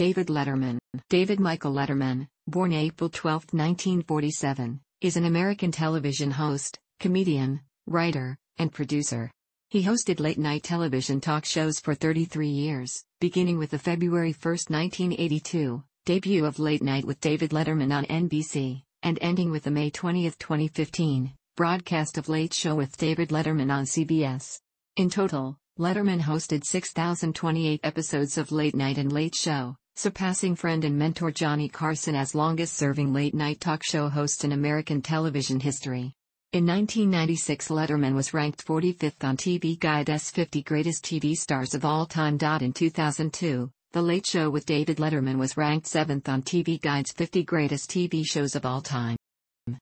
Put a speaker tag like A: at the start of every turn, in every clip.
A: David Letterman, David Michael Letterman, born April 12, 1947, is an American television host, comedian, writer, and producer. He hosted late-night television talk shows for 33 years, beginning with the February 1, 1982, debut of Late Night with David Letterman on NBC, and ending with the May 20, 2015, broadcast of Late Show with David Letterman on CBS. In total, Letterman hosted 6,028 episodes of Late Night and Late Show, surpassing friend and mentor Johnny Carson as longest serving late night talk show host in American television history. In 1996, Letterman was ranked 45th on TV Guide's 50 Greatest TV Stars of All Time. In 2002, The Late Show with David Letterman was ranked 7th on TV Guide's 50 Greatest TV Shows of All Time.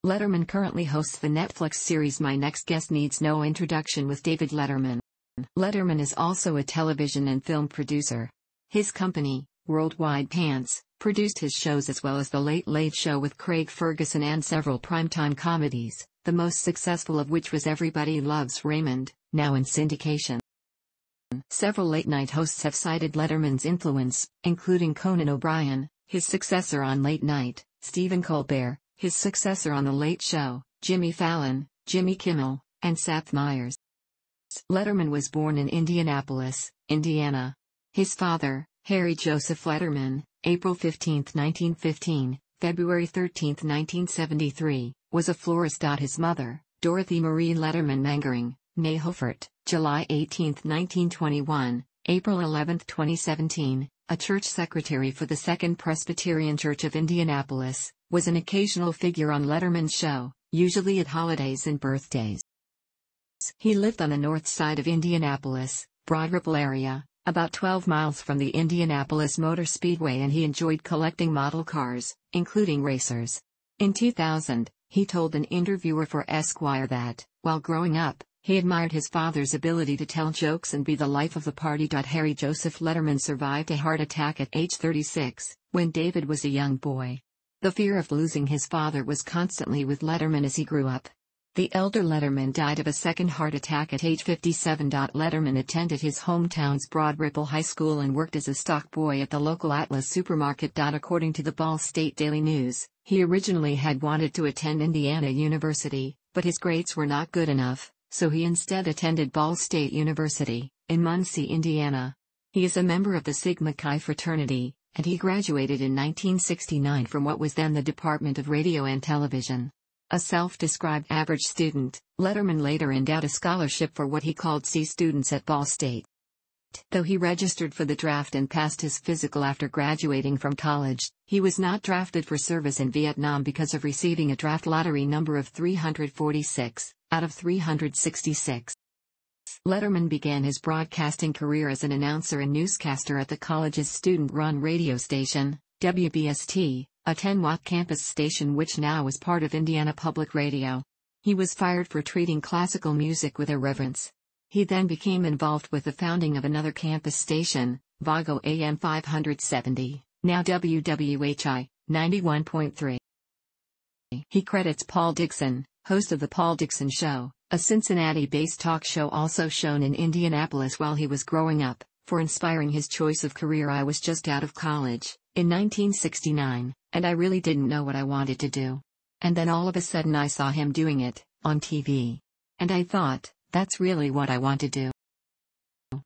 A: Letterman currently hosts the Netflix series My Next Guest Needs No Introduction with David Letterman. Letterman is also a television and film producer. His company, Worldwide Pants, produced his shows as well as The Late Late Show with Craig Ferguson and several primetime comedies, the most successful of which was Everybody Loves Raymond, now in syndication. Several late-night hosts have cited Letterman's influence, including Conan O'Brien, his successor on Late Night, Stephen Colbert, his successor on The Late Show, Jimmy Fallon, Jimmy Kimmel, and Seth Meyers. Letterman was born in Indianapolis, Indiana. His father, Harry Joseph Letterman, April 15, 1915, February 13, 1973, was a florist. His mother, Dorothy Marie Letterman Mengering, née Hofert, July 18, 1921, April 11, 2017, a church secretary for the Second Presbyterian Church of Indianapolis, was an occasional figure on Letterman's show, usually at holidays and birthdays. He lived on the north side of Indianapolis, Broad Ripple area, about 12 miles from the Indianapolis Motor Speedway and he enjoyed collecting model cars, including racers. In 2000, he told an interviewer for Esquire that, while growing up, he admired his father's ability to tell jokes and be the life of the party. Harry Joseph Letterman survived a heart attack at age 36, when David was a young boy. The fear of losing his father was constantly with Letterman as he grew up. The elder Letterman died of a second heart attack at age 57. Letterman attended his hometown's Broad Ripple High School and worked as a stock boy at the local Atlas supermarket. According to the Ball State Daily News, he originally had wanted to attend Indiana University, but his grades were not good enough, so he instead attended Ball State University, in Muncie, Indiana. He is a member of the Sigma Chi fraternity, and he graduated in 1969 from what was then the Department of Radio and Television. A self-described average student, Letterman later endowed a scholarship for what he called C students at Ball State. Though he registered for the draft and passed his physical after graduating from college, he was not drafted for service in Vietnam because of receiving a draft lottery number of 346, out of 366. Letterman began his broadcasting career as an announcer and newscaster at the college's student-run radio station, WBST, a 10-watt campus station which now is part of Indiana Public Radio. He was fired for treating classical music with irreverence. He then became involved with the founding of another campus station, Vago AM 570, now WWHI 91.3. He credits Paul Dixon, host of The Paul Dixon Show, a Cincinnati-based talk show also shown in Indianapolis while he was growing up, for inspiring his choice of career I was just out of college, in 1969, and I really didn't know what I wanted to do. And then all of a sudden I saw him doing it, on TV. And I thought, that's really what I want to do.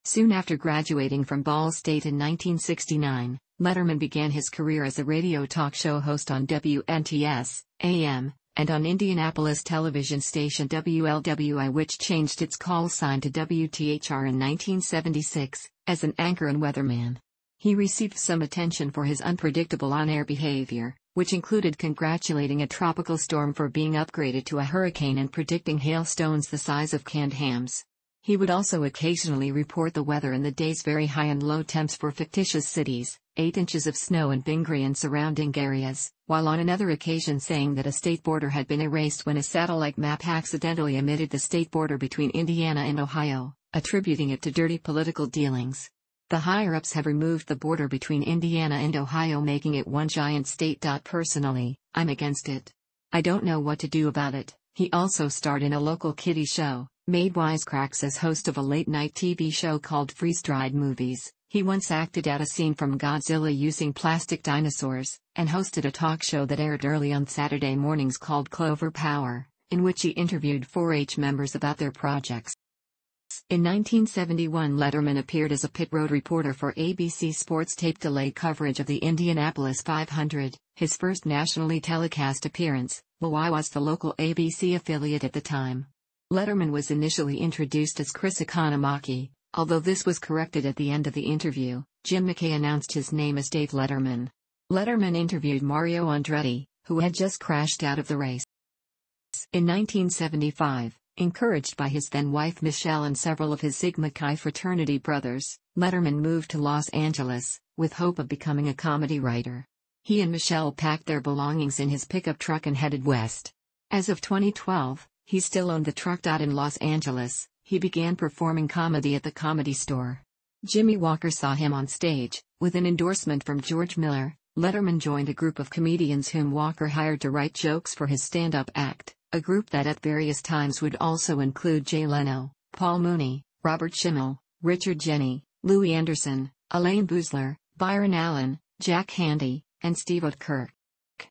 A: Soon after graduating from Ball State in 1969, Letterman began his career as a radio talk show host on WNTS, AM, and on Indianapolis television station WLWI which changed its call sign to WTHR in 1976, as an anchor and weatherman. He received some attention for his unpredictable on-air behavior, which included congratulating a tropical storm for being upgraded to a hurricane and predicting hailstones the size of canned hams. He would also occasionally report the weather and the day's very high and low temps for fictitious cities, 8 inches of snow in Bingree and surrounding areas, while on another occasion saying that a state border had been erased when a satellite map accidentally omitted the state border between Indiana and Ohio, attributing it to dirty political dealings. The higher-ups have removed the border between Indiana and Ohio making it one giant state. Personally, I'm against it. I don't know what to do about it. He also starred in a local kiddie show, made wisecracks as host of a late-night TV show called Freeze Dried Movies. He once acted out a scene from Godzilla using plastic dinosaurs, and hosted a talk show that aired early on Saturday mornings called Clover Power, in which he interviewed 4 H members about their projects. In 1971 Letterman appeared as a pit road reporter for ABC Sports tape delay coverage of the Indianapolis 500, his first nationally telecast appearance, Hawaii was the local ABC affiliate at the time. Letterman was initially introduced as Chris Economaki, although this was corrected at the end of the interview. Jim McKay announced his name as Dave Letterman. Letterman interviewed Mario Andretti, who had just crashed out of the race. In 1975, encouraged by his then wife Michelle and several of his Sigma Chi fraternity brothers, Letterman moved to Los Angeles, with hope of becoming a comedy writer. He and Michelle packed their belongings in his pickup truck and headed west. As of 2012, he still owned the truck. In Los Angeles, he began performing comedy at the Comedy Store. Jimmie Walker saw him on stage, with an endorsement from George Miller. Letterman joined a group of comedians whom Walker hired to write jokes for his stand up act, a group that at various times would also include Jay Leno, Paul Mooney, Robert Schimmel, Richard Jeni, Louie Anderson, Elayne Boosler, Byron Allen, Jack Handey, and Steve Oedekerk.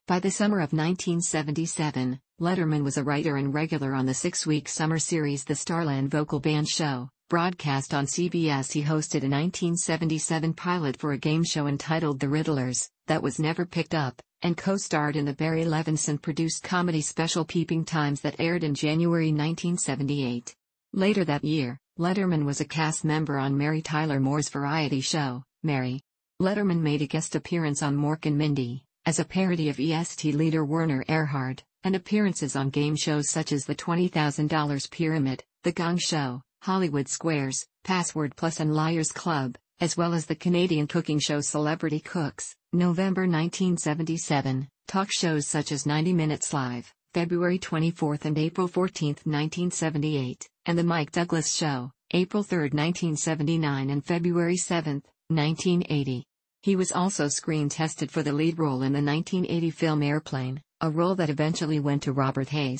A: By the summer of 1977, Letterman was a writer and regular on the six-week summer series The Starland Vocal Band Show. Broadcast on CBS he hosted a 1977 pilot for a game show entitled The Riddlers, that was never picked up, and co-starred in the Barry Levinson-produced comedy special Peeping Times that aired in January 1978. Later that year, Letterman was a cast member on Mary Tyler Moore's variety show, Mary. Letterman made a guest appearance on Mork and Mindy, as a parody of EST leader Werner Erhard and appearances on game shows such as The $20,000 Pyramid, The Gong Show, Hollywood Squares, Password Plus and Liars Club, as well as the Canadian cooking show Celebrity Cooks, November 1977, talk shows such as 90 Minutes Live, February 24 and April 14, 1978, and The Mike Douglas Show, April 3, 1979 and February 7, 1980. He was also screen tested for the lead role in the 1980 film Airplane, a role that eventually went to Robert Hays.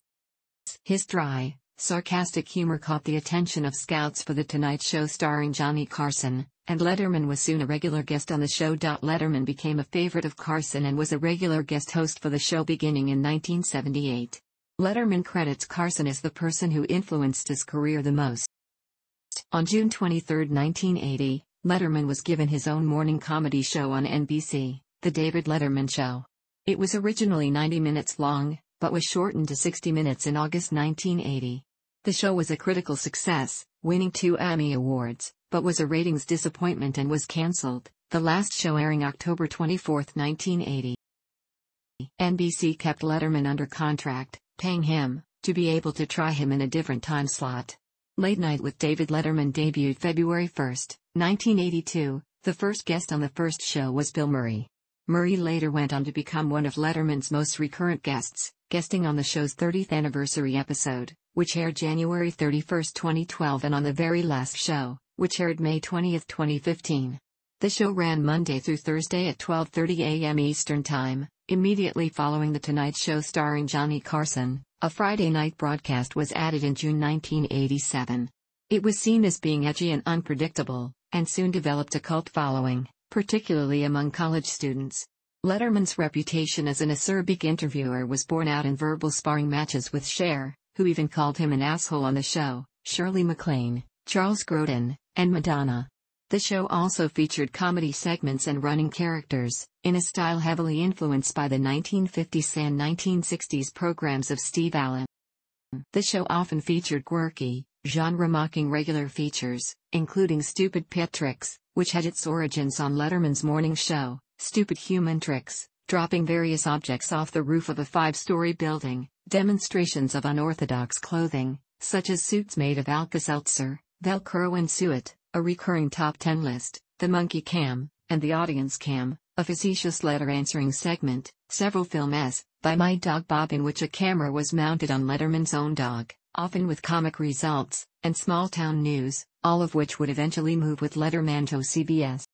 A: His dry, sarcastic humor caught the attention of scouts for The Tonight Show starring Johnny Carson, and Letterman was soon a regular guest on the show. Letterman became a favorite of Carson and was a regular guest host for the show beginning in 1978. Letterman credits Carson as the person who influenced his career the most. On June 23, 1980, Letterman was given his own morning comedy show on NBC, The David Letterman Show. It was originally 90 minutes long, but was shortened to 60 minutes in August 1980. The show was a critical success, winning two Emmy Awards, but was a ratings disappointment and was cancelled, the last show airing October 24, 1980. NBC kept Letterman under contract, paying him, to be able to try him in a different time slot. Late Night with David Letterman debuted February 1, 1982. The first guest on the first show was Bill Murray. Murray later went on to become one of Letterman's most recurrent guests, guesting on the show's 30th anniversary episode, which aired January 31, 2012 and on the very last show, which aired May 20, 2015. The show ran Monday through Thursday at 12:30 a.m. Eastern Time, immediately following The Tonight Show starring Johnny Carson. A Friday night broadcast was added in June 1987. It was seen as being edgy and unpredictable, and soon developed a cult following particularly among college students. Letterman's reputation as an acerbic interviewer was borne out in verbal sparring matches with Cher, who even called him an asshole on the show, Shirley MacLaine, Charles Grodin, and Madonna. The show also featured comedy segments and running characters, in a style heavily influenced by the 1950s and 1960s programs of Steve Allen. The show often featured quirky, genre mocking regular features, including stupid pet tricks, which had its origins on Letterman's morning show, Stupid Human Tricks, dropping various objects off the roof of a five story building, demonstrations of unorthodox clothing, such as suits made of Alka Seltzer, Velcro, and suet, a recurring top 10 list, the monkey cam, and the audience cam, a facetious letter answering segment, several films, by My Dog Bob, in which a camera was mounted on Letterman's own dog, often with comic results, and small town news, all of which would eventually move with Letterman to CBS.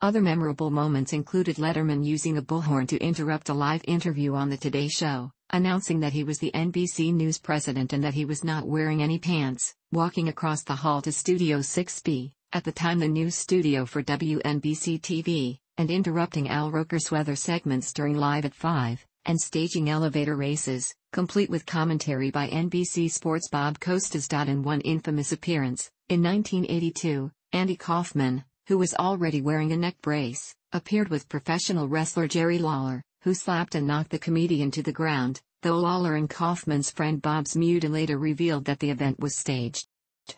A: Other memorable moments included Letterman using a bullhorn to interrupt a live interview on The Today Show, announcing that he was the NBC News president and that he was not wearing any pants, walking across the hall to Studio 6B, at the time the news studio for WNBC TV, and interrupting Al Roker's weather segments during Live at 5, and staging elevator races, complete with commentary by NBC Sports' Bob Costas. In one infamous appearance, in 1982, Andy Kaufman, who was already wearing a neck brace, appeared with professional wrestler Jerry Lawler, who slapped and knocked the comedian to the ground, though Lawler and Kaufman's friend Bob Zmuda later revealed that the event was staged.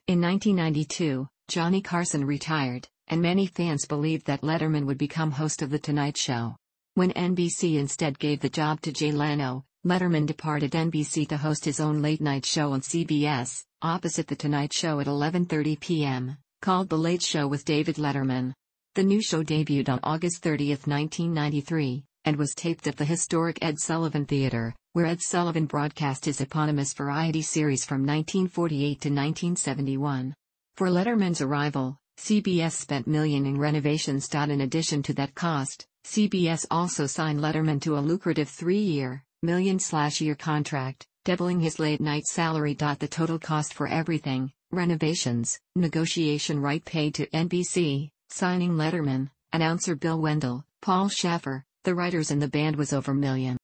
A: In 1992, Johnny Carson retired, and many fans believed that Letterman would become host of The Tonight Show. When NBC instead gave the job to Jay Leno, Letterman departed NBC to host his own late-night show on CBS, opposite The Tonight Show at 11.30 p.m., called The Late Show with David Letterman. The new show debuted on August 30, 1993, and was taped at the historic Ed Sullivan Theater, where Ed Sullivan broadcast his eponymous variety series from 1948 to 1971. For Letterman's arrival, CBS spent million in renovations. In addition to that cost, CBS also signed Letterman to a lucrative three-year, million-slash-year contract, doubling his late-night salary. The total cost for everything, renovations, negotiation right paid to NBC, signing Letterman, announcer Bill Wendell, Paul Shaffer, the writers and the band was over million.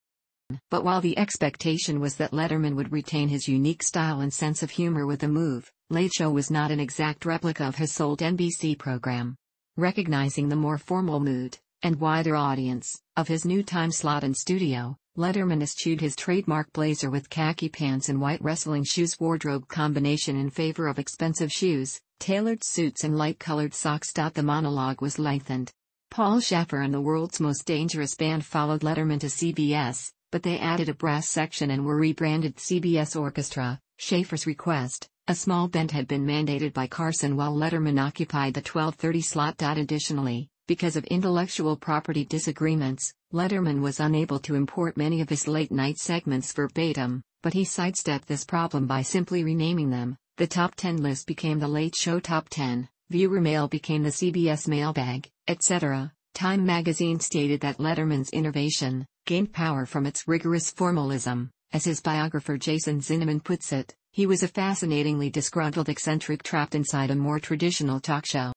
A: But while the expectation was that Letterman would retain his unique style and sense of humor with the move, Late Show was not an exact replica of his sold NBC program. Recognizing the more formal mood, and wider audience, of his new time slot and studio, Letterman eschewed his trademark blazer with khaki pants and white wrestling shoes wardrobe combination in favor of expensive shoes, tailored suits and light-colored socks. The monologue was lengthened. Paul Shaffer and the world's most dangerous band followed Letterman to CBS, but they added a brass section and were rebranded CBS Orchestra, Shaffer's request. A small bend had been mandated by Carson while Letterman occupied the 1230 slot. Additionally, because of intellectual property disagreements, Letterman was unable to import many of his late night segments verbatim, but he sidestepped this problem by simply renaming them. The top 10 list became the Late Show Top 10, Viewer Mail became the CBS Mailbag, etc. Time magazine stated that Letterman's innovation gained power from its rigorous formalism, as his biographer Jason Zinoman puts it. He was a fascinatingly disgruntled eccentric trapped inside a more traditional talk show.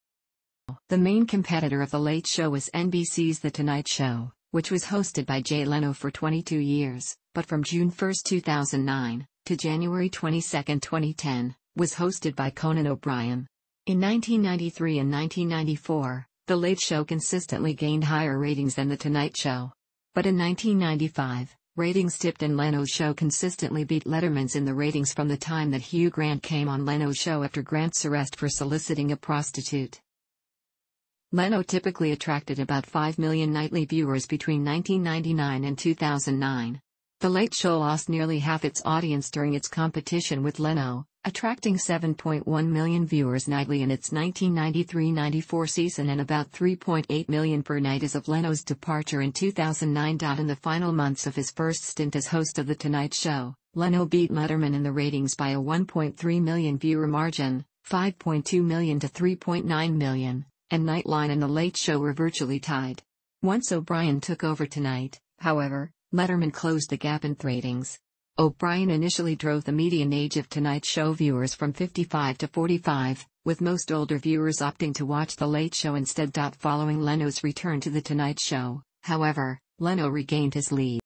A: The main competitor of The Late Show was NBC's The Tonight Show, which was hosted by Jay Leno for 22 years, but from June 1, 2009, to January 22, 2010, was hosted by Conan O'Brien. In 1993 and 1994, The Late Show consistently gained higher ratings than The Tonight Show. But in 1995, Ratings tipped and Leno's show consistently beat Letterman's in the ratings from the time that Hugh Grant came on Leno's show after Grant's arrest for soliciting a prostitute. Leno typically attracted about 5 million nightly viewers between 1999 and 2009. The Late Show lost nearly half its audience during its competition with Leno, attracting 7.1 million viewers nightly in its 1993-94 season and about 3.8 million per night as of Leno's departure in 2009. In the final months of his first stint as host of The Tonight Show, Leno beat Letterman in the ratings by a 1.3 million viewer margin, 5.2 million to 3.9 million, and Nightline and The Late Show were virtually tied. Once O'Brien took over Tonight, however, Letterman closed the gap in ratings. O'Brien initially drove the median age of Tonight Show viewers from 55 to 45, with most older viewers opting to watch The Late Show instead. Following Leno's return to The Tonight Show, however, Leno regained his lead.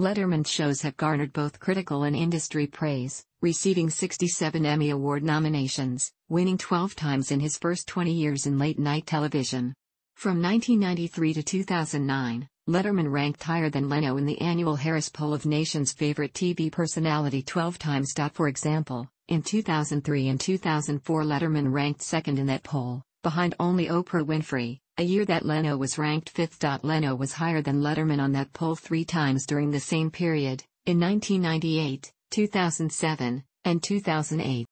A: Letterman's shows have garnered both critical and industry praise, receiving 67 Emmy Award nominations, winning 12 times in his first 20 years in late night television. From 1993 to 2009, Letterman ranked higher than Leno in the annual Harris poll of nation's favorite TV personality 12 times. For example, in 2003 and 2004 Letterman ranked second in that poll, behind only Oprah Winfrey, a year that Leno was ranked fifth. Leno was higher than Letterman on that poll three times during the same period, in 1998, 2007, and 2008.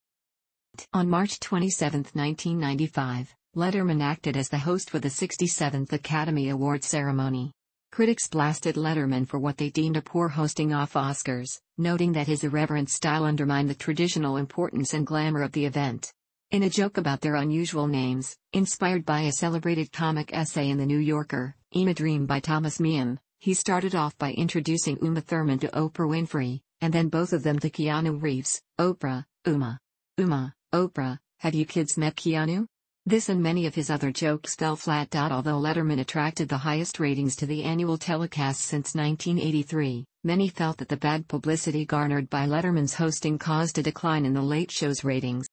A: On March 27, 1995, Letterman acted as the host for the 67th Academy Award ceremony. Critics blasted Letterman for what they deemed a poor hosting off Oscars, noting that his irreverent style undermined the traditional importance and glamour of the event. In a joke about their unusual names, inspired by a celebrated comic essay in The New Yorker, Uma Dream by Thomas Meehan, he started off by introducing Uma Thurman to Oprah Winfrey, and then both of them to Keanu Reeves. Oprah, Uma. Uma, Oprah, have you kids met Keanu? This and many of his other jokes fell flat. Although Letterman attracted the highest ratings to the annual telecast since 1983, many felt that the bad publicity garnered by Letterman's hosting caused a decline in the late show's ratings.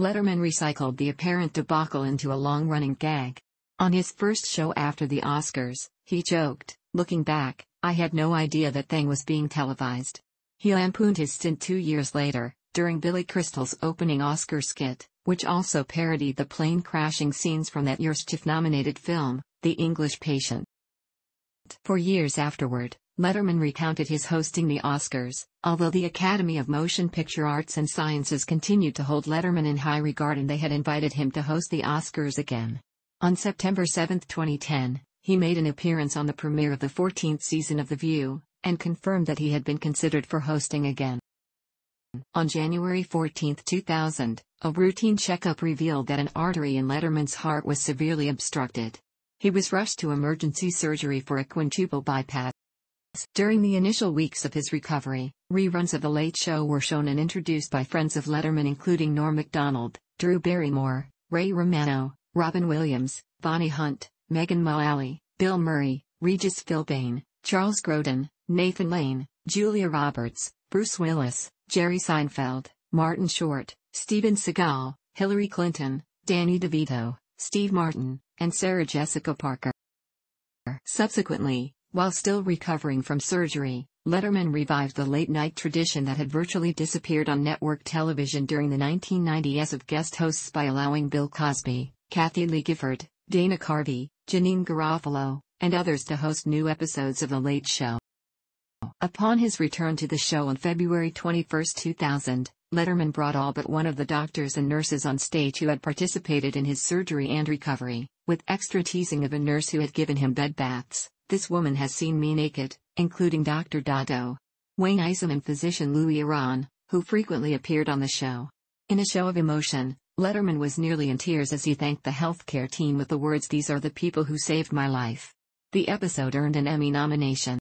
A: Letterman recycled the apparent debacle into a long running gag. On his first show after the Oscars, he joked, Looking back, I had no idea that thing was being televised. He lampooned his stint two years later, during Billy Crystal's opening Oscar skit, which also parodied the plane crashing scenes from that year's TIFF-nominated film, The English Patient. For years afterward, Letterman recounted his hosting the Oscars, although the Academy of Motion Picture Arts and Sciences continued to hold Letterman in high regard and they had invited him to host the Oscars again. On September 7, 2010, he made an appearance on the premiere of the 14th season of The View, and confirmed that he had been considered for hosting again. On January 14, 2000, a routine checkup revealed that an artery in Letterman's heart was severely obstructed. He was rushed to emergency surgery for a quintuple bypass. During the initial weeks of his recovery, reruns of The Late Show were shown and introduced by friends of Letterman including Norm MacDonald, Drew Barrymore, Ray Romano, Robin Williams, Bonnie Hunt, Megan Mullally, Bill Murray, Regis Philbin, Charles Grodin, Nathan Lane, Julia Roberts, Bruce Willis, Jerry Seinfeld, Martin Short, Steven Seagal, Hillary Clinton, Danny DeVito, Steve Martin, and Sarah Jessica Parker. Subsequently, while still recovering from surgery, Letterman revived the late night tradition that had virtually disappeared on network television during the 1990s of guest hosts by allowing Bill Cosby, Kathie Lee Gifford, Dana Carvey, Janeane Garofalo, and others to host new episodes of The Late Show. Upon his return to the show on February 21, 2000, Letterman brought all but one of the doctors and nurses on stage who had participated in his surgery and recovery, with extra teasing of a nurse who had given him bed baths. This woman has seen me naked, including Dr. Dado. Wayne Isom and physician Louis Aronne, who frequently appeared on the show. In a show of emotion, Letterman was nearly in tears as he thanked the healthcare team with the words These are the people who saved my life. The episode earned an Emmy nomination.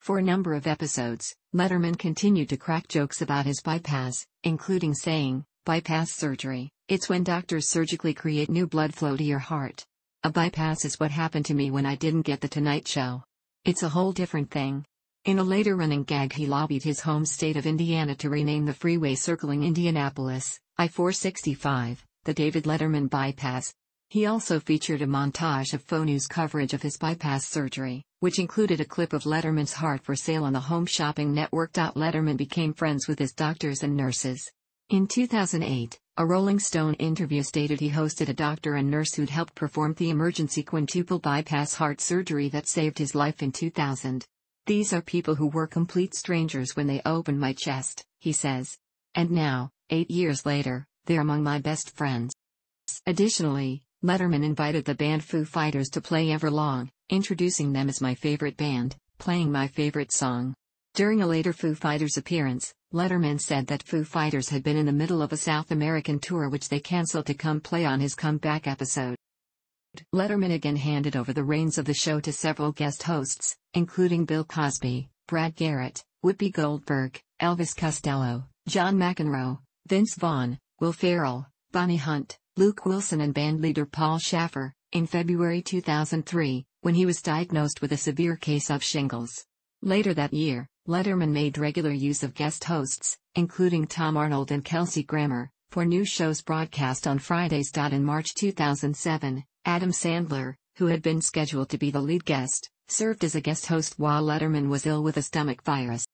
A: For a number of episodes, Letterman continued to crack jokes about his bypass, including saying, Bypass surgery, it's when doctors surgically create new blood flow to your heart. A bypass is what happened to me when I didn't get the Tonight Show. It's a whole different thing. In a later running gag, he lobbied his home state of Indiana to rename the freeway circling Indianapolis, I-465, the David Letterman bypass. He also featured a montage of faux news coverage of his bypass surgery, which included a clip of Letterman's heart for sale on the home shopping network. Letterman became friends with his doctors and nurses. In 2008, a Rolling Stone interview stated he hosted a doctor and nurse who'd helped perform the emergency quintuple bypass heart surgery that saved his life in 2000. These are people who were complete strangers when they opened my chest, he says. And now, Eight years later, they're among my best friends. Additionally, Letterman invited the band Foo Fighters to play Everlong, introducing them as my favorite band, playing my favorite song. During a later Foo Fighters appearance, Letterman said that Foo Fighters had been in the middle of a South American tour which they canceled to come play on his comeback episode. Letterman again handed over the reins of the show to several guest hosts, including Bill Cosby, Brad Garrett, Whoopi Goldberg, Elvis Costello, John McEnroe, Vince Vaughn, Will Ferrell, Bonnie Hunt, Luke Wilson and bandleader Paul Shaffer, in February 2003, when he was diagnosed with a severe case of shingles. Later that year, Letterman made regular use of guest hosts, including Tom Arnold and Kelsey Grammer, for new shows broadcast on Fridays. In March 2007, Adam Sandler, who had been scheduled to be the lead guest, served as a guest host while Letterman was ill with a stomach virus.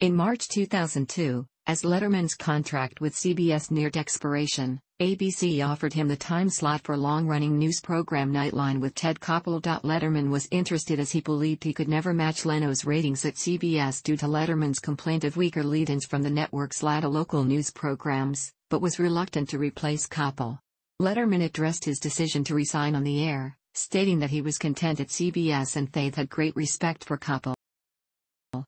A: In March 2002, as Letterman's contract with CBS neared expiration, ABC offered him the time slot for long-running news program Nightline with Ted Koppel. Letterman was interested as he believed he could never match Leno's ratings at CBS due to Letterman's complaint of weaker lead-ins from the network's latter local news programs, but was reluctant to replace Koppel. Letterman addressed his decision to resign on the air, stating that he was content at CBS and Faith had great respect for Koppel.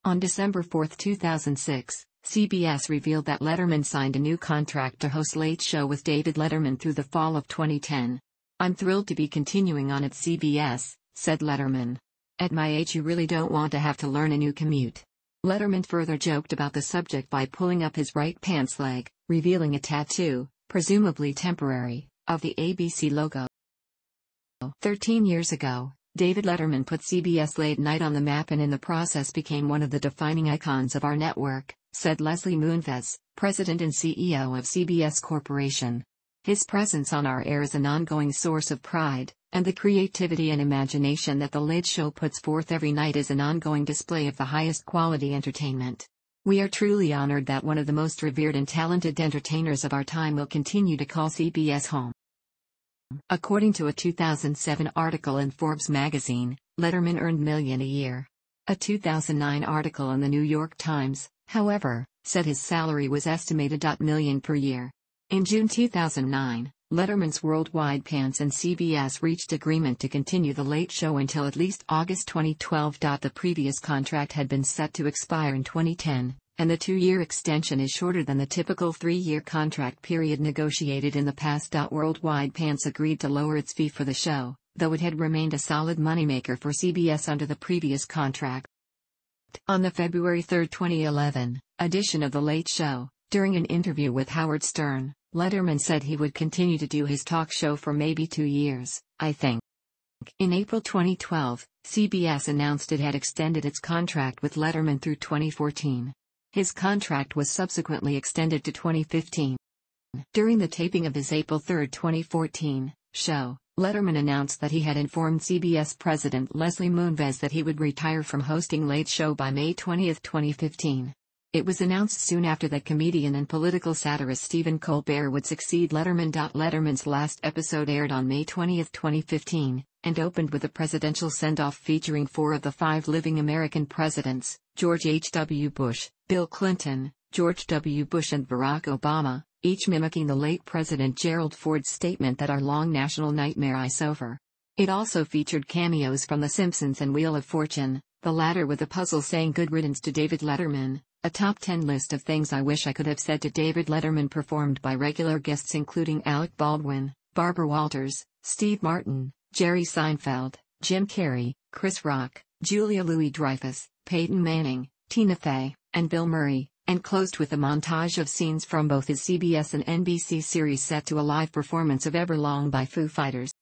A: On December 4, 2006, CBS revealed that Letterman signed a new contract to host Late Show with David Letterman through the fall of 2010. I'm thrilled to be continuing on at CBS, said Letterman. At my age, you really don't want to have to learn a new commute. Letterman further joked about the subject by pulling up his right pants leg, revealing a tattoo, presumably temporary, of the ABC logo. Thirteen years ago, David Letterman put CBS Late Night on the map and in the process became one of the defining icons of our network, said Leslie Moonves, president and CEO of CBS Corporation. His presence on our air is an ongoing source of pride, and the creativity and imagination that The Late Show puts forth every night is an ongoing display of the highest quality entertainment. We are truly honored that one of the most revered and talented entertainers of our time will continue to call CBS home. According to a 2007 article in Forbes magazine, Letterman earned million a year. A 2009 article in the New York Times, however, said his salary was estimated at million per year. In June 2009, Letterman's Worldwide Pants and CBS reached agreement to continue The Late Show until at least August 2012. The previous contract had been set to expire in 2010, and the two-year extension is shorter than the typical three-year contract period negotiated in the past. Worldwide Pants agreed to lower its fee for the show, though it had remained a solid moneymaker for CBS under the previous contract. On the February 3, 2011, edition of The Late Show, during an interview with Howard Stern, Letterman said he would continue to do his talk show for maybe two years, I think. In April 2012, CBS announced it had extended its contract with Letterman through 2014. His contract was subsequently extended to 2015. During the taping of his April 3, 2014, show, Letterman announced that he had informed CBS President Leslie Moonves that he would retire from hosting Late Show by May 20, 2015. It was announced soon after that comedian and political satirist Stephen Colbert would succeed Letterman. Letterman's last episode aired on May 20, 2015, and opened with a presidential send-off featuring four of the five living American presidents, George H.W. Bush, Bill Clinton, George W. Bush and Barack Obama, each mimicking the late President Gerald Ford's statement that our long national nightmare is over. It also featured cameos from The Simpsons and Wheel of Fortune, the latter with a puzzle saying good riddance to David Letterman, a top 10 list of things I wish I could have said to David Letterman performed by regular guests including Alec Baldwin, Barbara Walters, Steve Martin, Jerry Seinfeld, Jim Carrey, Chris Rock, Julia Louis-Dreyfus, Peyton Manning, Tina Fey, and Bill Murray, and closed with a montage of scenes from both his CBS and NBC series set to a live performance of Everlong by Foo Fighters.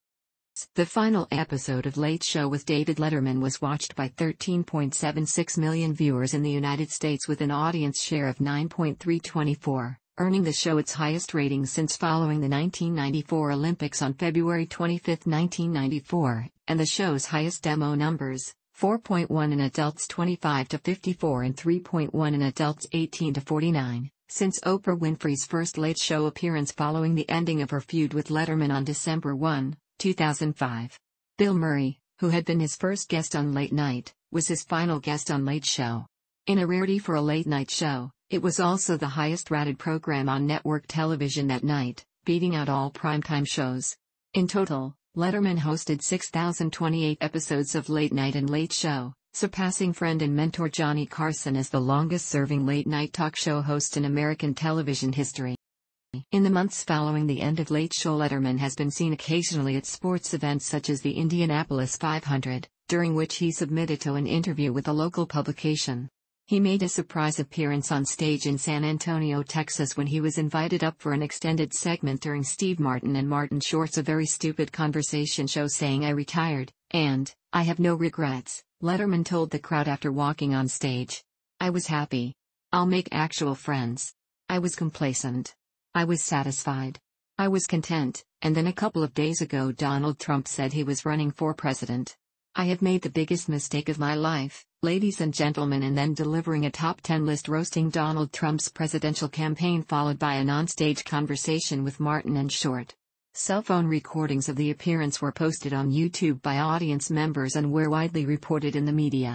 A: The final episode of Late Show with David Letterman was watched by 13.76 million viewers in the United States with an audience share of 9.324 earning the show its highest rating since following the 1994 Olympics on February 25, 1994, and the show's highest demo numbers, 4.1 in adults 25 to 54 and 3.1 in adults 18 to 49, since Oprah Winfrey's first late show appearance following the ending of her feud with Letterman on December 1, 2005. Bill Murray, who had been his first guest on Late Night, was his final guest on Late Show. In a rarity for a late night show, it was also the highest rated program on network television that night, beating out all primetime shows. In total, Letterman hosted 6,028 episodes of Late Night and Late Show, surpassing friend and mentor Johnny Carson as the longest serving late night talk show host in American television history. In the months following the end of Late Show, Letterman has been seen occasionally at sports events such as the Indianapolis 500, during which he submitted to an interview with a local publication. He made a surprise appearance on stage in San Antonio, Texas when he was invited up for an extended segment during Steve Martin and Martin Short's A Very Stupid Conversation show saying I retired, and, I have no regrets, Letterman told the crowd after walking on stage. I was happy. I'll make actual friends. I was complacent. I was satisfied. I was content, and then a couple of days ago Donald Trump said he was running for president. I have made the biggest mistake of my life, ladies and gentlemen, and then delivering a top 10 list roasting Donald Trump's presidential campaign, followed by an onstage conversation with Martin and Short. Cell phone recordings of the appearance were posted on YouTube by audience members and were widely reported in the media.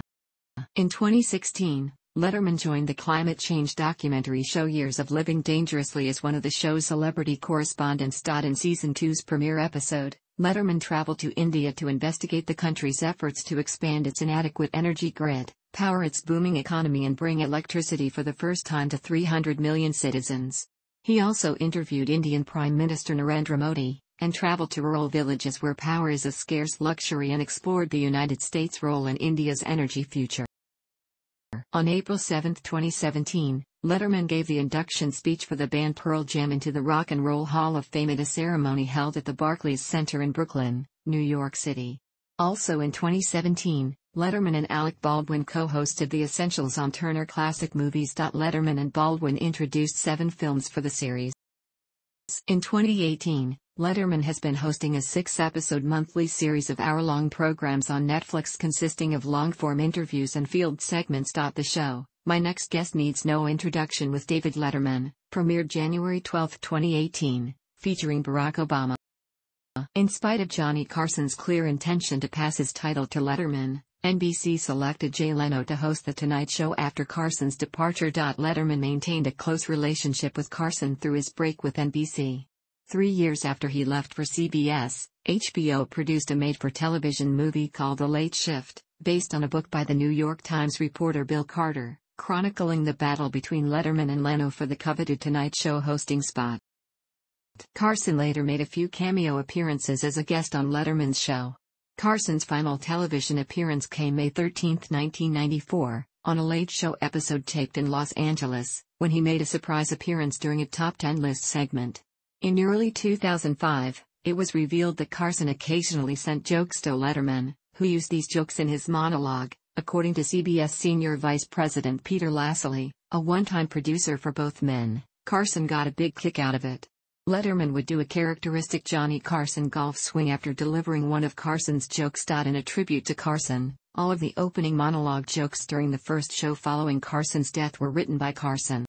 A: In 2016, Letterman joined the climate change documentary show Years of Living Dangerously as one of the show's celebrity correspondents. In season 2's premiere episode, Letterman traveled to India to investigate the country's efforts to expand its inadequate energy grid, power its booming economy, and bring electricity for the first time to 300 million citizens. He also interviewed Indian Prime Minister Narendra Modi, and traveled to rural villages where power is a scarce luxury and explored the United States' role in India's energy future. On April 7, 2017, Letterman gave the induction speech for the band Pearl Jam into the Rock and Roll Hall of Fame at a ceremony held at the Barclays Center in Brooklyn, New York City. Also in 2017, Letterman and Alec Baldwin co-hosted The Essentials on Turner Classic Movies. Letterman and Baldwin introduced seven films for the series. In 2018, Letterman has been hosting a six-episode monthly series of hour-long programs on Netflix consisting of long-form interviews and field segments. The show, My Next Guest Needs No Introduction with David Letterman, premiered January 12, 2018, featuring Barack Obama. In spite of Johnny Carson's clear intention to pass his title to Letterman, NBC selected Jay Leno to host The Tonight Show after Carson's departure. Letterman maintained a close relationship with Carson through his break with NBC. Three years after he left for CBS, HBO produced a made-for-television movie called The Late Shift, based on a book by the New York Times reporter Bill Carter, chronicling the battle between Letterman and Leno for the coveted Tonight Show hosting spot. Carson later made a few cameo appearances as a guest on Letterman's show. Carson's final television appearance came May 13, 1994, on a Late Show episode taped in Los Angeles, when he made a surprise appearance during a Top 10 list segment. In early 2005, it was revealed that Carson occasionally sent jokes to Letterman, who used these jokes in his monologue, according to CBS Senior Vice President Peter Lassally, a one-time producer for both men. Carson got a big kick out of it. Letterman would do a characteristic Johnny Carson golf swing after delivering one of Carson's jokes. In a tribute to Carson, all of the opening monologue jokes during the first show following Carson's death were written by Carson.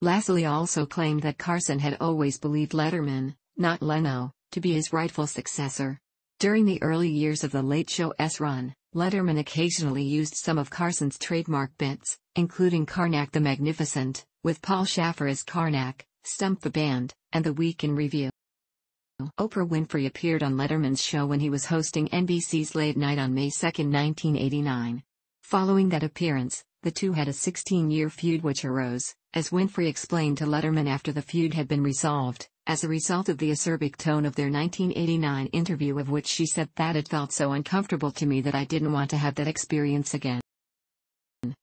A: Lassally also claimed that Carson had always believed Letterman, not Leno, to be his rightful successor. During the early years of the Late Show's run, Letterman occasionally used some of Carson's trademark bits, including Carnac the Magnificent, with Paul Shaffer as Carnac, Stump the Band, and The Week in Review. Oprah Winfrey appeared on Letterman's show when he was hosting NBC's Late Night on May 2, 1989. Following that appearance, the two had a 16-year feud which arose, as Winfrey explained to Letterman after the feud had been resolved, as a result of the acerbic tone of their 1989 interview of which she said that it felt so uncomfortable to me that I didn't want to have that experience again.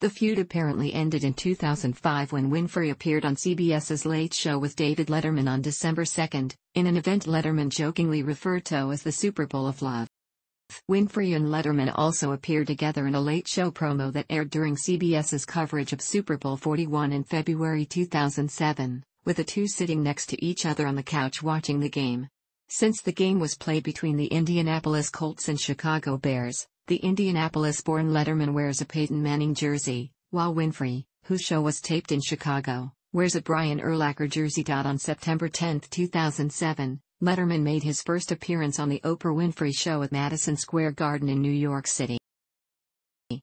A: The feud apparently ended in 2005 when Winfrey appeared on CBS's Late Show with David Letterman on December 2, in an event Letterman jokingly referred to as the Super Bowl of Love. Winfrey and Letterman also appeared together in a late show promo that aired during CBS's coverage of Super Bowl 41 in February 2007, with the two sitting next to each other on the couch watching the game. Since the game was played between the Indianapolis Colts and Chicago Bears, the Indianapolis-born Letterman wears a Peyton Manning jersey, while Winfrey, whose show was taped in Chicago, wears a Brian Urlacher jersey. On September 10, 2007, Letterman made his first appearance on The Oprah Winfrey Show at Madison Square Garden in New York City.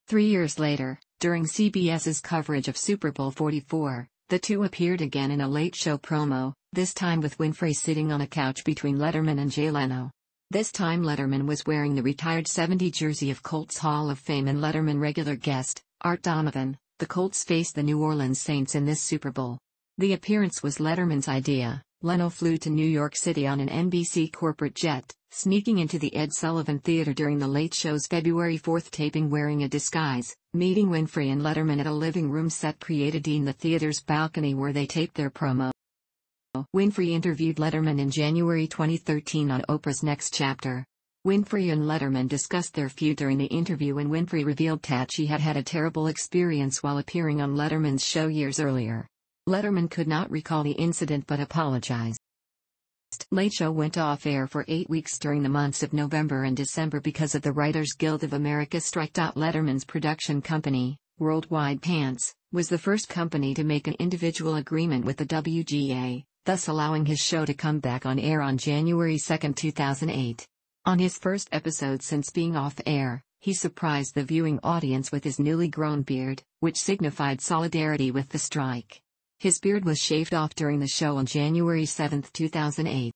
A: Three years later, during CBS's coverage of Super Bowl 44, the two appeared again in a late show promo, this time with Winfrey sitting on a couch between Letterman and Jay Leno. This time Letterman was wearing the retired 70 jersey of Colts Hall of Fame and Letterman regular guest, Art Donovan. The Colts faced the New Orleans Saints in this Super Bowl. The appearance was Letterman's idea, Leno flew to New York City on an NBC corporate jet, sneaking into the Ed Sullivan Theater during the Late Show's February 4 taping wearing a disguise, meeting Winfrey and Letterman at a living room set created in the theater's balcony where they taped their promo. Winfrey interviewed Letterman in January 2013 on Oprah's Next Chapter. Winfrey and Letterman discussed their feud during the interview and Winfrey revealed that she had had a terrible experience while appearing on Letterman's show years earlier. Letterman could not recall the incident but apologized. Late Show went off air for eight weeks during the months of November and December because of the Writers Guild of America strike. Letterman's production company, Worldwide Pants, was the first company to make an individual agreement with the WGA, thus allowing his show to come back on air on January 2, 2008. On his first episode since being off air, he surprised the viewing audience with his newly grown beard, which signified solidarity with the strike. His beard was shaved off during the show on January 7, 2008.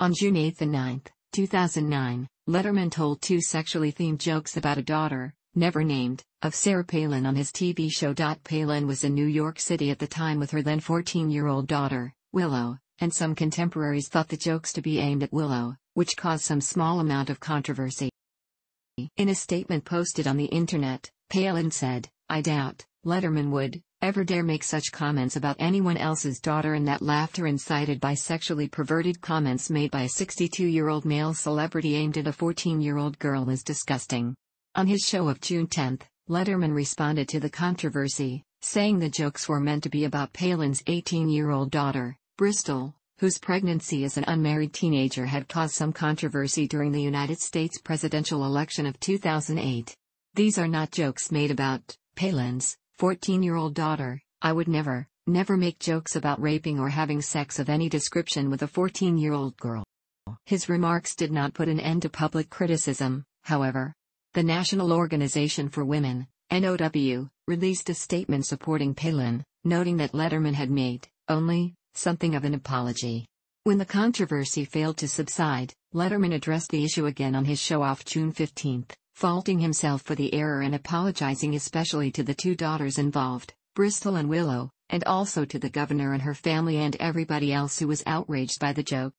A: On June 8 and 9, 2009, Letterman told two sexually themed jokes about a daughter, never named, of Sarah Palin on his TV show. Palin was in New York City at the time with her then 14 year old daughter, Willow, and some contemporaries thought the jokes to be aimed at Willow, which caused some small amount of controversy. In a statement posted on the internet, Palin said, I doubt, Letterman would, ever dare make such comments about anyone else's daughter and that laughter incited by sexually perverted comments made by a 62-year-old male celebrity aimed at a 14-year-old girl is disgusting. On his show of June 10, Letterman responded to the controversy, saying the jokes were meant to be about Palin's 18-year-old daughter, Bristol, whose pregnancy as an unmarried teenager had caused some controversy during the United States presidential election of 2008. These are not jokes made about Palin's 14 year old daughter. I would never, never make jokes about raping or having sex of any description with a 14 year old girl. His remarks did not put an end to public criticism, however. The National Organization for Women, NOW, released a statement supporting Palin, noting that Letterman had made, only, something of an apology. When the controversy failed to subside, Letterman addressed the issue again on his show off June 15 faulting himself for the error and apologizing especially to the two daughters involved, Bristol and Willow, and also to the governor and her family and everybody else who was outraged by the joke.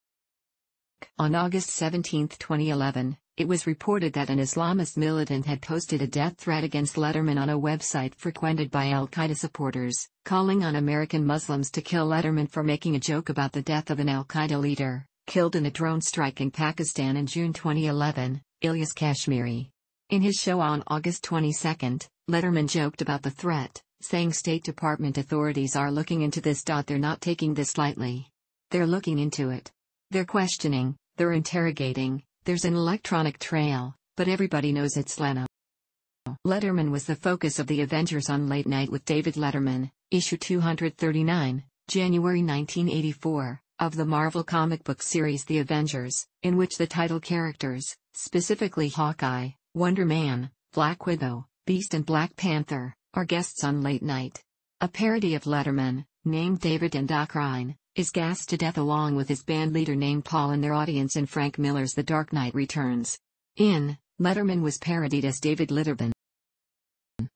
A: On August 17, 2011, it was reported that an Islamist militant had posted a death threat against Letterman on a website frequented by Al Qaeda supporters, calling on American Muslims to kill Letterman for making a joke about the death of an Al Qaeda leader, killed in a drone strike in Pakistan in June 2011, Ilyas Kashmiri. In his show on August 22, Letterman joked about the threat, saying State Department authorities are looking into this. They're not taking this lightly. They're looking into it. They're questioning, they're interrogating, there's an electronic trail, but everybody knows it's Leno. Letterman was the focus of the Avengers on Late Night with David Letterman, issue 239, January 1984, of the Marvel comic book series The Avengers, in which the title characters, specifically Hawkeye, Wonder Man, Black Widow, Beast and Black Panther, are guests on Late Night. A parody of Letterman, named David Endochrine, is gassed to death along with his band leader named Paul and their audience in Frank Miller's The Dark Knight Returns. In, Letterman was parodied as David Litterman.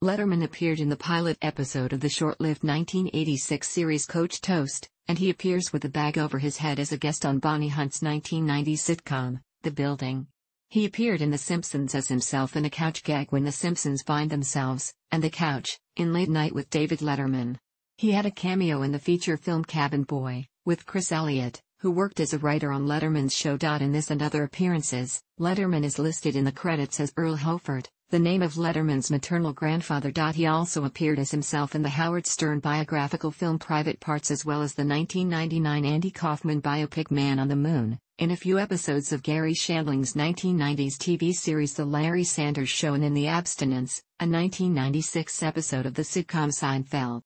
A: Letterman appeared in the pilot episode of the short-lived 1986 series Coach Toast, and he appears with a bag over his head as a guest on Bonnie Hunt's 1990 sitcom, The Building. He appeared in The Simpsons as himself in a couch gag when The Simpsons find themselves, and the couch, in Late Night with David Letterman. He had a cameo in the feature film Cabin Boy, with Chris Elliott, who worked as a writer on Letterman's show. In this and other appearances, Letterman is listed in the credits as Earl Hofert, the name of Letterman's maternal grandfather. He also appeared as himself in the Howard Stern biographical film Private Parts as well as the 1999 Andy Kaufman biopic Man on the Moon, in a few episodes of Garry Shandling's 1990s TV series The Larry Sanders Show and in The Abstinence, a 1996 episode of the sitcom Seinfeld.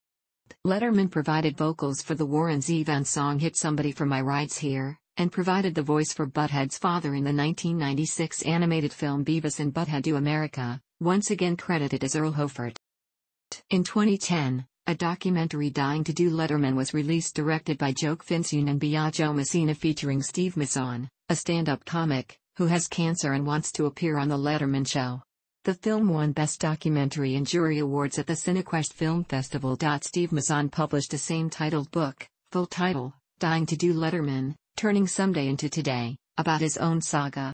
A: Letterman provided vocals for the Warren Zevon song hit Somebody for My Rides Here, and provided the voice for Butthead's father in the 1996 animated film Beavis and Butthead Do America, once again credited as Earl Hofert. In 2010, a documentary Dying to Do Letterman was released directed by Joke Fincioen and Biagio Messina featuring Steve Mazan, a stand-up comic, who has cancer and wants to appear on The Letterman Show. The film won Best Documentary and Jury Awards at the Cinequest Film Festival. Steve Mazan published a same-titled book, full title, Dying to Do Letterman, Turning Someday into Today, about his own saga.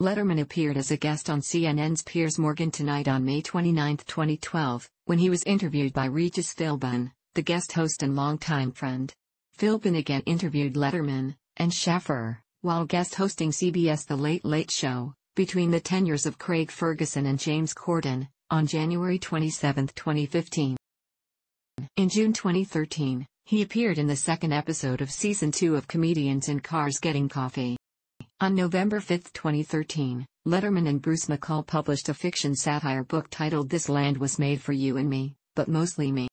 A: Letterman appeared as a guest on CNN's Piers Morgan Tonight on May 29, 2012, when he was interviewed by Regis Philbin, the guest host and longtime friend. Philbin again interviewed Letterman and Shaffer, while guest hosting CBS The Late Late Show, between the tenures of Craig Ferguson and James Corden, on January 27, 2015. In June 2013, he appeared in the second episode of season 2 of Comedians in Cars Getting Coffee. On November 5, 2013, Letterman and Bruce McCall published a fiction satire book titled This Land Was Made for You and Me, but mostly me.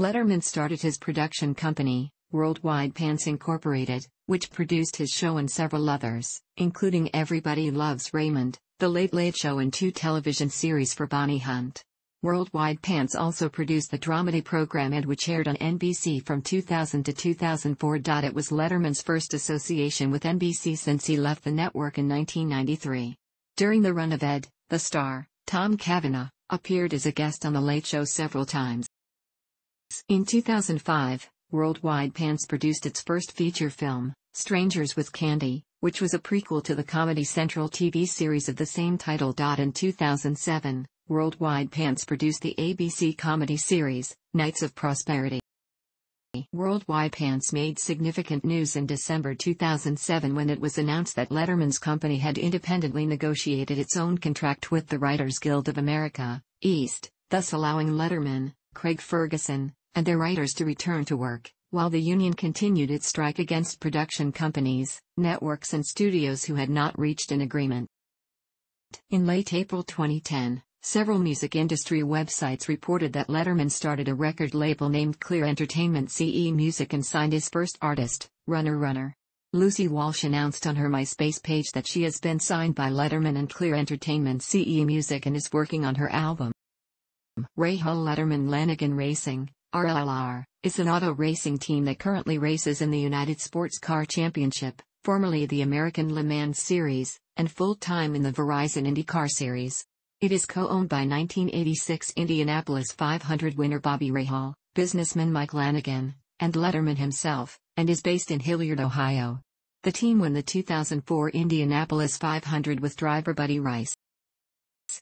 A: Letterman started his production company, Worldwide Pants Incorporated, which produced his show and several others, including Everybody Loves Raymond, The Late Late Show and two television series for Bonnie Hunt. Worldwide Pants also produced the dramedy program Ed which aired on NBC from 2000 to 2004. It was Letterman's first association with NBC since he left the network in 1993. During the run of Ed, the star, Tom Cavanagh, appeared as a guest on The Late Show several times. In 2005, Worldwide Pants produced its first feature film, Strangers with Candy, which was a prequel to the Comedy Central TV series of the same title. In 2007, Worldwide Pants produced the ABC comedy series, Nights of Prosperity. Worldwide Pants made significant news in December 2007 when it was announced that Letterman's company had independently negotiated its own contract with the Writers Guild of America, East, thus allowing Letterman, Craig Ferguson, and their writers to return to work, while the union continued its strike against production companies, networks and studios who had not reached an agreement. In late April 2010, several music industry websites reported that Letterman started a record label named Clear Entertainment CE Music and signed his first artist, Runner Runner. Lucy Walsh announced on her MySpace page that she has been signed by Letterman and Clear Entertainment CE Music and is working on her album. Rahal Letterman Lanigan Racing, RLR, is an auto racing team that currently races in the United Sports Car Championship, formerly the American Le Mans Series, and full-time in the Verizon IndyCar Series. It is co-owned by 1986 Indianapolis 500 winner Bobby Rahal, businessman Mike Lanigan, and Letterman himself, and is based in Hilliard, Ohio. The team won the 2004 Indianapolis 500 with driver Buddy Rice.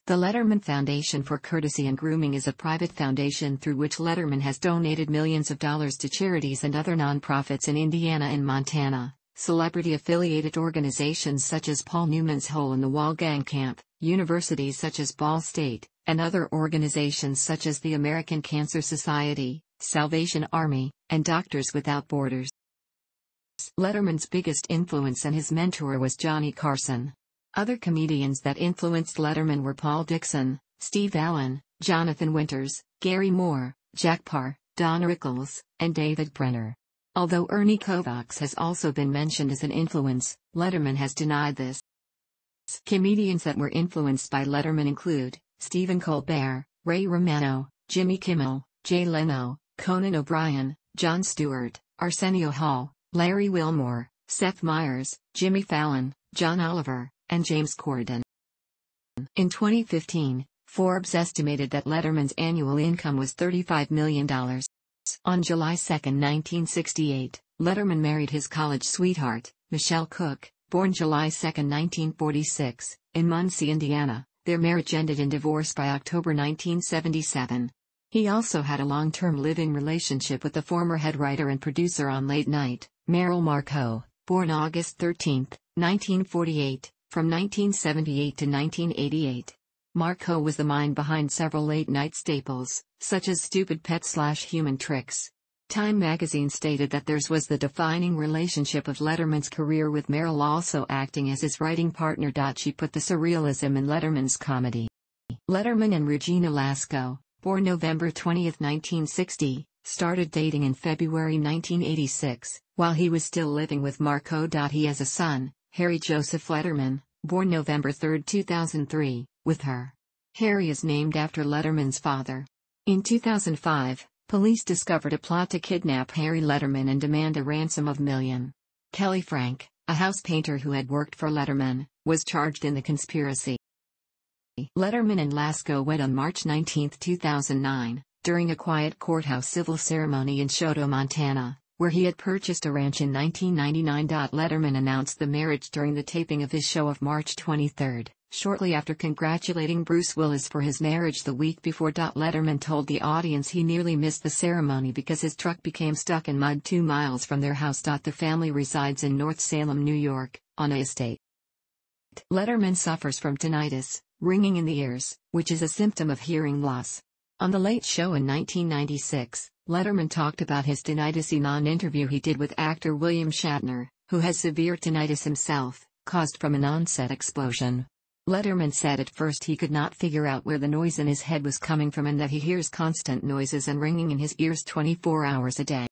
A: The Letterman Foundation for Courtesy and Grooming is a private foundation through which Letterman has donated millions of dollars to charities and other nonprofits in Indiana and Montana, celebrity affiliated organizations such as Paul Newman's Hole in the Wall Gang Camp, universities such as Ball State, and other organizations such as the American Cancer Society, Salvation Army, and Doctors Without Borders. Letterman's biggest influence and his mentor was Johnny Carson. Other comedians that influenced Letterman were Paul Dixon, Steve Allen, Jonathan Winters, Garry Moore, Jack Paar, Don Rickles, and David Brenner. Although Ernie Kovacs has also been mentioned as an influence, Letterman has denied this. Comedians that were influenced by Letterman include Stephen Colbert, Ray Romano, Jimmy Kimmel, Jay Leno, Conan O'Brien, Jon Stewart, Arsenio Hall, Larry Wilmore, Seth Meyers, Jimmy Fallon, John Oliver, and James Corden. In 2015, Forbes estimated that Letterman's annual income was $35 million. On July 2, 1968, Letterman married his college sweetheart, Michelle Cook, born July 2, 1946, in Muncie, Indiana. Their marriage ended in divorce by October 1977. He also had a long-term living relationship with the former head writer and producer on Late Night, Merrill Markoe, born August 13, 1948, from 1978 to 1988. Markoe was the mind behind several late-night staples, such as Stupid Pet slash Human Tricks. Time magazine stated that theirs was the defining relationship of Letterman's career with Merrill also acting as his writing partner. She put the surrealism in Letterman's comedy. Letterman and Regina Lasko, born November 20, 1960, started dating in February 1986, while he was still living with Markoe. He has a son, Harry Joseph Letterman, born November 3, 2003, with her. Harry is named after Letterman's father. In 2005, police discovered a plot to kidnap Harry Letterman and demand a ransom of million. Kelly Frank, a house painter who had worked for Letterman, was charged in the conspiracy. Letterman and Lasko wed on March 19, 2009, during a quiet courthouse civil ceremony in Choteau, Montana where he had purchased a ranch in 1999. Letterman announced the marriage during the taping of his show of March 23, shortly after congratulating Bruce Willis for his marriage the week before. Letterman told the audience he nearly missed the ceremony because his truck became stuck in mud two miles from their house. The family resides in North Salem, New York, on a estate. Letterman suffers from tinnitus, ringing in the ears, which is a symptom of hearing loss. On The Late Show in 1996, Letterman talked about his tinnitus in an interview he did with actor William Shatner, who has severe tinnitus himself, caused from an onset explosion. Letterman said at first he could not figure out where the noise in his head was coming from and that he hears constant noises and ringing in his ears 24 hours a day.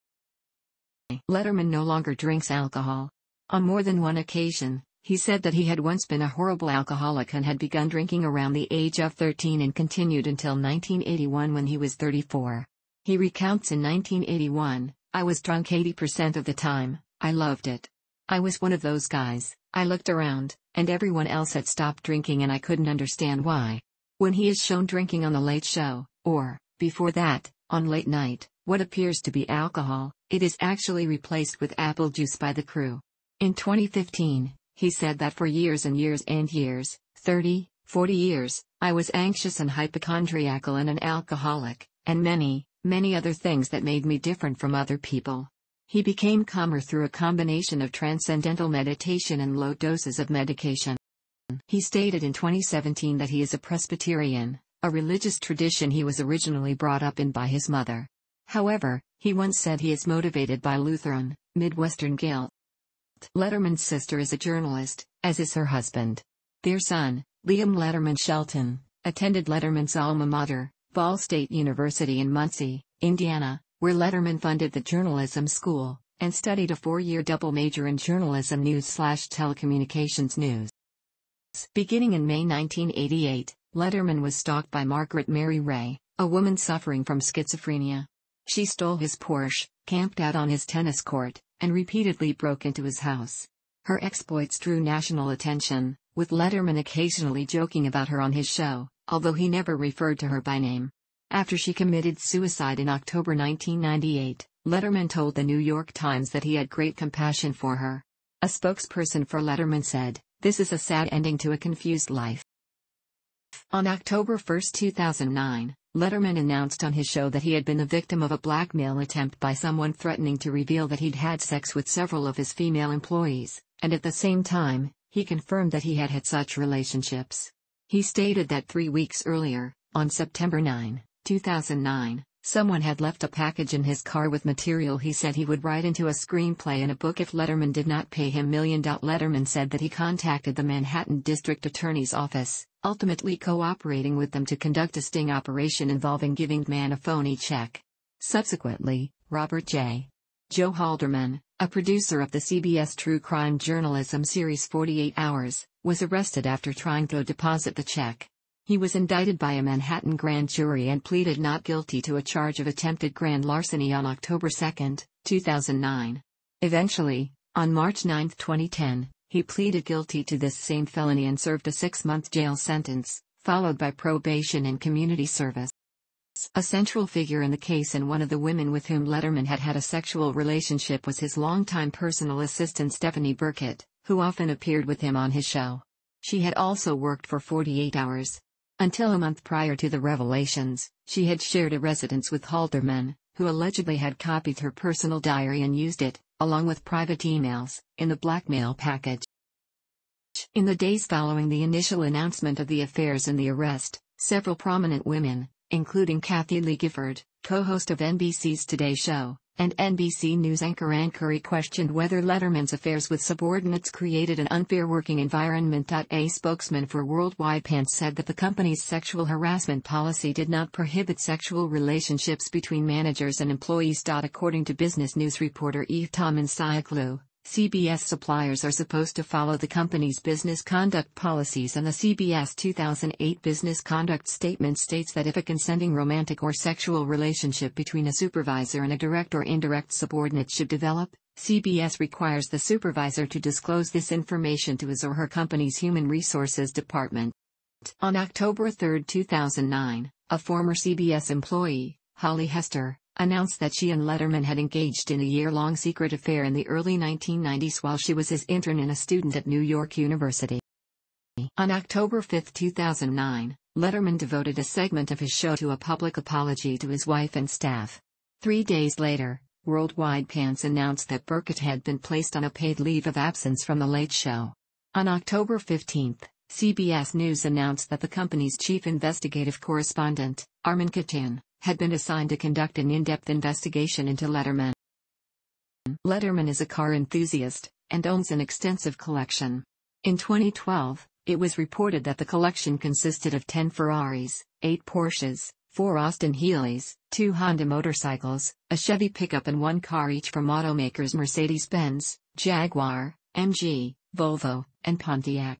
A: Letterman no longer drinks alcohol. On more than one occasion, he said that he had once been a horrible alcoholic and had begun drinking around the age of 13 and continued until 1981 when he was 34. He recounts in 1981, I was drunk 80% of the time, I loved it. I was one of those guys, I looked around, and everyone else had stopped drinking and I couldn't understand why. When he is shown drinking on The Late Show, or, before that, on Late Night, what appears to be alcohol, it is actually replaced with apple juice by the crew. In 2015, he said that for years and years and years, 30, 40 years, I was anxious and hypochondriacal and an alcoholic, and many, many other things that made me different from other people. He became calmer through a combination of transcendental meditation and low doses of medication. He stated in 2017 that he is a Presbyterian, a religious tradition he was originally brought up in by his mother. However, he once said he is motivated by Lutheran, Midwestern guilt. Letterman's sister is a journalist, as is her husband. Their son, Liam Letterman Shelton, attended Letterman's alma mater, Ball State University in Muncie, Indiana, where Letterman funded the journalism school, and studied a four-year double major in journalism news slash telecommunications news. Beginning in May 1988, Letterman was stalked by Margaret Mary Ray, a woman suffering from schizophrenia. She stole his Porsche, camped out on his tennis court, and repeatedly broke into his house. Her exploits drew national attention, with Letterman occasionally joking about her on his show, although he never referred to her by name. After she committed suicide in October 1998, Letterman told the New York Times that he had great compassion for her. A spokesperson for Letterman said, This is a sad ending to a confused life. On October 1, 2009, Letterman announced on his show that he had been the victim of a blackmail attempt by someone threatening to reveal that he'd had sex with several of his female employees, and at the same time, he confirmed that he had had such relationships. He stated that three weeks earlier, on September 9, 2009, someone had left a package in his car with material he said he would write into a screenplay and a book if Letterman did not pay him million. Letterman said that he contacted the Manhattan District Attorney's Office, ultimately cooperating with them to conduct a sting operation involving giving man a phony check. Subsequently, Robert J. Joe Halderman, a producer of the CBS true crime journalism series 48 Hours, was arrested after trying to deposit the check. He was indicted by a Manhattan grand jury and pleaded not guilty to a charge of attempted grand larceny on October 2, 2009. Eventually, on March 9, 2010, he pleaded guilty to this same felony and served a six-month jail sentence, followed by probation and community service. A central figure in the case and one of the women with whom Letterman had had a sexual relationship was his longtime personal assistant Stephanie Birkett, who often appeared with him on his show. She had also worked for 48 hours, until a month prior to the revelations, she had shared a residence with Halderman, who allegedly had copied her personal diary and used it, along with private emails, in the blackmail package. In the days following the initial announcement of the affairs and the arrest, several prominent women, including Kathie Lee Gifford, co-host of NBC's Today Show, and NBC News anchor Ann Curry questioned whether Letterman's affairs with subordinates created an unfair working environment. A spokesman for Worldwide Pants said that the company's sexual harassment policy did not prohibit sexual relationships between managers and employees. According to Business News reporter Tom Siaklu, CBS suppliers are supposed to follow the company's business conduct policies and the CBS 2008 business conduct statement states that if a consenting romantic or sexual relationship between a supervisor and a direct or indirect subordinate should develop, CBS requires the supervisor to disclose this information to his or her company's human resources department. On October 3, 2009, a former CBS employee, Holly Hester, announced that she and Letterman had engaged in a year-long secret affair in the early 1990s while she was his intern and a student at New York University. On October 5, 2009, Letterman devoted a segment of his show to a public apology to his wife and staff. Three days later, Worldwide Pants announced that Birkett had been placed on a paid leave of absence from The Late Show. On October 15, CBS News announced that the company's chief investigative correspondent, Armen Keteyian, had been assigned to conduct an in-depth investigation into Letterman. Letterman is a car enthusiast, and owns an extensive collection. In 2012, it was reported that the collection consisted of 10 Ferraris, 8 Porsches, 4 Austin Healey's, 2 Honda motorcycles, a Chevy pickup and one car each from automakers Mercedes-Benz, Jaguar, MG, Volvo, and Pontiac.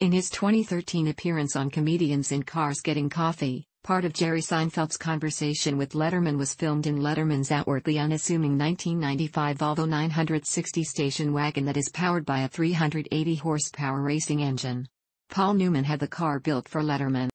A: In his 2013 appearance on Comedians in Cars Getting Coffee, Part of Jerry Seinfeld's conversation with Letterman was filmed in Letterman's outwardly unassuming 1995 Volvo 960 station wagon that is powered by a 380 horsepower racing engine. Paul Newman had the car built for Letterman.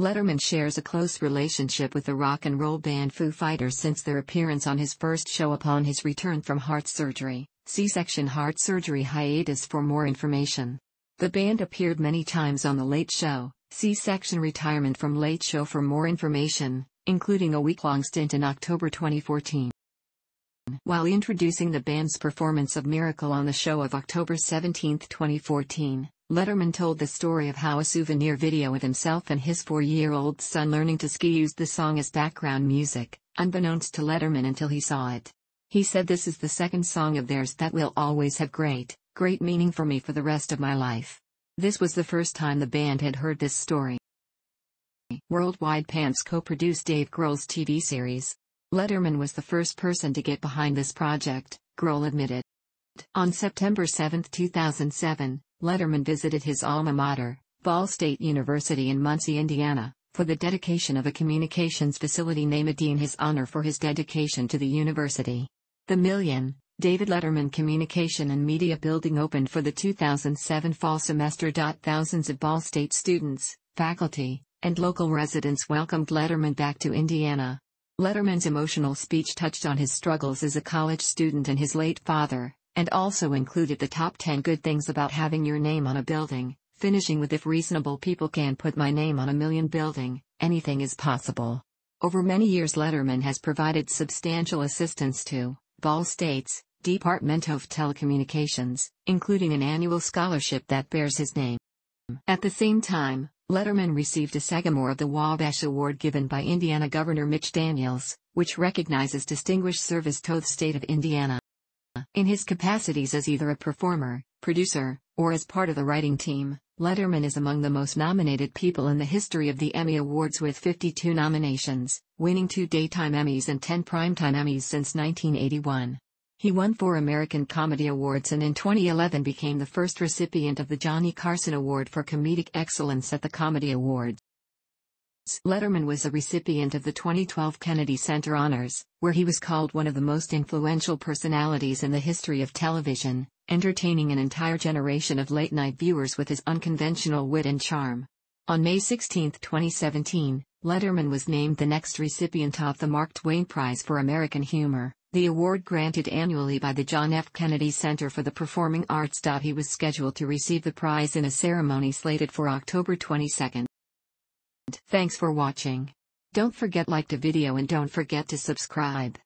A: Letterman shares a close relationship with the rock and roll band Foo Fighters since their appearance on his first show upon his return from heart surgery. C-section heart surgery hiatus for more information. The band appeared many times on The Late Show, C-section retirement from Late Show for more information, including a week-long stint in October 2014. While introducing the band's performance of Miracle on the show of October 17, 2014, Letterman told the story of how a souvenir video of himself and his four-year-old son learning to ski used the song as background music, unbeknownst to Letterman until he saw it. He said this is the second song of theirs that will always have great, great meaning for me for the rest of my life. This was the first time the band had heard this story. Worldwide Pants co-produced Dave Grohl's TV series. Letterman was the first person to get behind this project, Grohl admitted. On September 7, 2007, Letterman visited his alma mater, Ball State University in Muncie, Indiana, for the dedication of a communications facility named in his honor for his dedication to the university. The Million, David Letterman Communication and Media Building opened for the 2007 fall semester. Thousands of Ball State students, faculty, and local residents welcomed Letterman back to Indiana. Letterman's emotional speech touched on his struggles as a college student and his late father, and also included the top 10 good things about having your name on a building, finishing with If reasonable people can put my name on a million building, anything is possible. Over many years, Letterman has provided substantial assistance to Ball State's Department of Telecommunications, including an annual scholarship that bears his name. At the same time, Letterman received a Sagamore of the Wabash Award given by Indiana Governor Mitch Daniels, which recognizes distinguished service to the state of Indiana. In his capacities as either a performer, producer, or as part of the writing team, Letterman is among the most nominated people in the history of the Emmy Awards with 52 nominations, winning two Daytime Emmys and 10 Primetime Emmys since 1981. He won four American Comedy Awards and in 2011 became the first recipient of the Johnny Carson Award for Comedic Excellence at the Comedy Awards. Letterman was a recipient of the 2012 Kennedy Center Honors, where he was called one of the most influential personalities in the history of television, entertaining an entire generation of late night viewers with his unconventional wit and charm. On May 16, 2017, Letterman was named the next recipient of the Mark Twain Prize for American Humor the award granted annually by the John F. Kennedy Center for the Performing Arts. He was scheduled to receive the prize in a ceremony slated for October 22. Thanks for watching. Don't forget like the video and don't forget to subscribe.